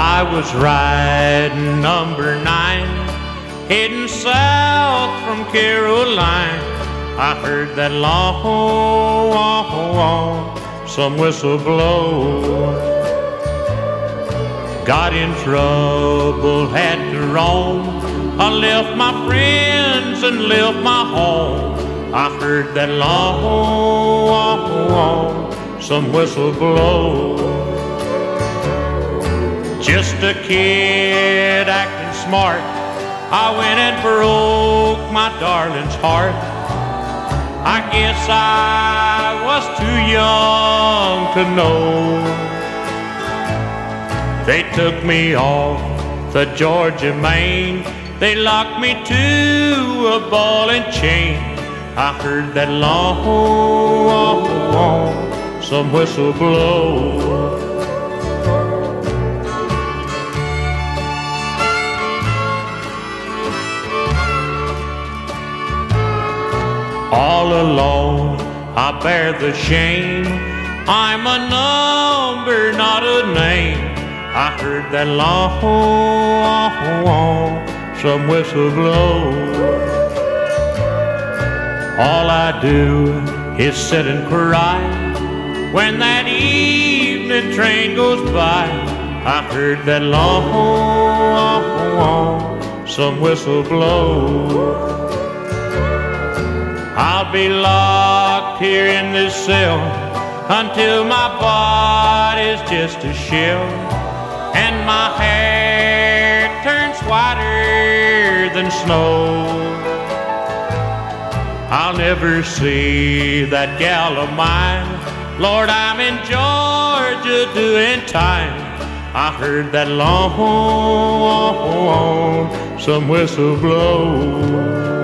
I was riding number nine, heading south from Caroline. I heard that long, ho, some whistle blow. Got in trouble, had to roam. I left my friends and left my home. I heard that long, ho, some whistle blow. Just a kid acting smart. I went and broke my darling's heart. I guess I was too young to know. They took me off the Georgia main. They locked me to a ball and chain. I heard that long, some whistle blow. All alone, I bear the shame. I'm a number, not a name. I heard that long, long some whistle blow. All I do is sit and cry when that evening train goes by. I heard that long, some whistle blow. I'll be locked here in this cell until my body's just a shell and my hair turns whiter than snow. I'll never see that gal of mine. Lord, I'm in Georgia doing time. I heard that long, some whistle blow.